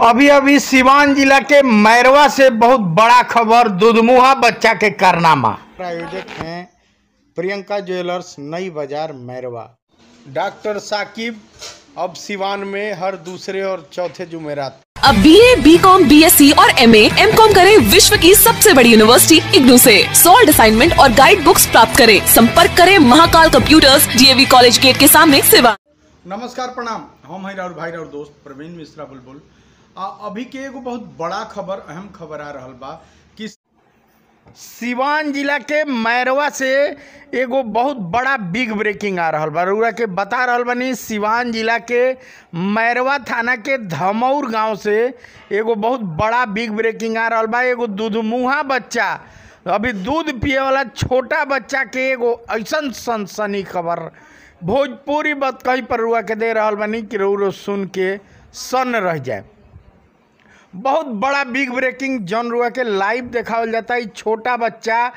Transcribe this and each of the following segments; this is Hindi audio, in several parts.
अभी अभी सिवान जिला के मैरवा से बहुत बड़ा खबर दुधमुहा बच्चा के कारनामा। प्रायोजक हैं प्रियंका ज्वेलर्स नई बाज़ार मैरवा। डॉक्टर साकिब अब सिवान में हर दूसरे और चौथे जुमेरात। अब B A B com B S C और एम ए एम कॉम करे विश्व की सबसे बड़ी यूनिवर्सिटी इग्नू से। सॉल्ड असाइनमेंट और गाइड बुक्स प्राप्त करें। संपर्क करें Mahakal computers DAV college gate के सामने सेवा। नमस्कार प्रणाम। हम हैं राहुल भाई और दोस्त प्रवीण मिश्रा बुलबुल। आ, अभी के एगो बहुत बड़ा खबर अहम खबर आ रहा बा कि सिवान जिला के मैरवा से एगो बहुत बड़ा बिग ब्रेकिंग आ रहा बा। के बता रहल बानी सिवान जिला के मैरवा थाना के धमौर गाँव से एगो बहुत बड़ा बिग ब्रेकिंग आ रहा बा। एगो दूधमुहा बच्चा अभी दूध पिए वाला छोटा बच्चा के एगो ऐसन सनसनी खबर भोजपुरी बात कहीं पर रुआ के दे रहल बानी कि रउरो सुन के सन रह जाए। बहुत बड़ा बिग ब्रेकिंग जॉन रुआ के लाइव देखावल जाता है। छोटा बच्चा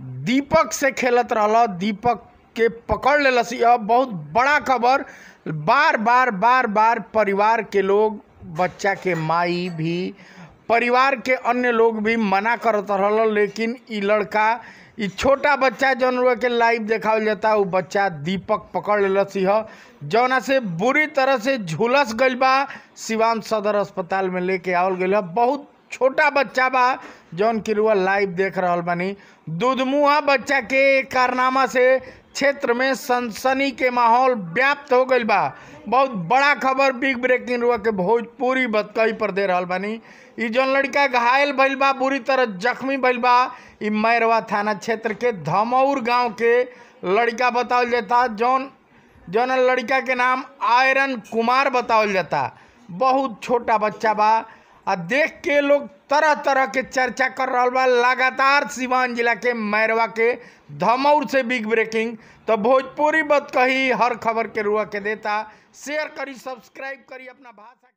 दीपक से खेलत रह दीपक के पकड़ लेलस यह बहुत बड़ा खबर बार बार बार बार परिवार के लोग बच्चा के माई भी परिवार के अन्य लोग भी मना करत रहल, लेकिन ई लड़का छोटा बच्चा जौन के लाइव देखावल जाता वो बच्चा दीपक पकड़ लेलस यह जौना से बुरी तरह से झुलस गइल बा सिवान सदर अस्पताल में लेके आवल गइल है बहुत छोटा बच्चा बा, जौन की रुआ लाइव देख रहल बानी। दूधमुहा बच्चा के कारनामा से क्षेत्र में सनसनी के माहौल व्याप्त हो गइल बा। बहुत बड़ा खबर बिग ब्रेकिंग हुआ कि भोजपुरी बतकही पर दे रहा बानी। ये जौन लड़का घायल भैल बा, बुरी तरह जख्मी भैल बा मैरवा थाना क्षेत्र के धमौर गाँव के लड़का बतावल जाता। जौन जौन लड़का के नाम आयरन कुमार बतावल जाता। बहुत छोटा बच्चा बा। आ देख के लोग तरह तरह के चर्चा कर रहा बा। लगातार सिवान जिला के मैरवा के धमौर से बिग ब्रेकिंग। तो भोजपुरी बत कही हर खबर के रुआ के देता। शेयर करी, सब्सक्राइब करी अपना भाषा